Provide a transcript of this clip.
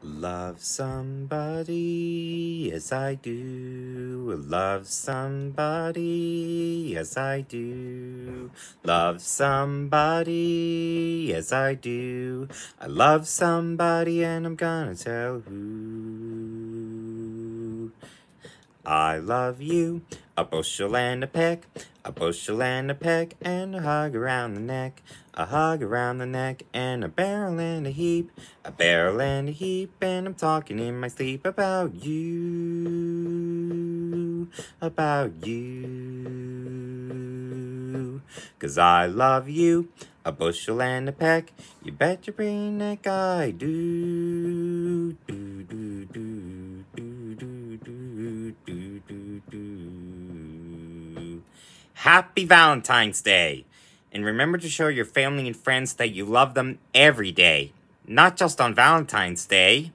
Love somebody as I do. Love somebody as I do. Love somebody as I do. I love somebody and I'm gonna tell who. I love you. A bushel and a peck, a bushel and a peck, and a hug around the neck, a hug around the neck, and a barrel and a heap, a barrel and a heap, and I'm talking in my sleep about you, about you. Cause I love you, a bushel and a peck, you bet your brain neck I do, do, do, do, do, do, do, do, do. Happy Valentine's Day! And remember to show your family and friends that you love them every day, not just on Valentine's Day.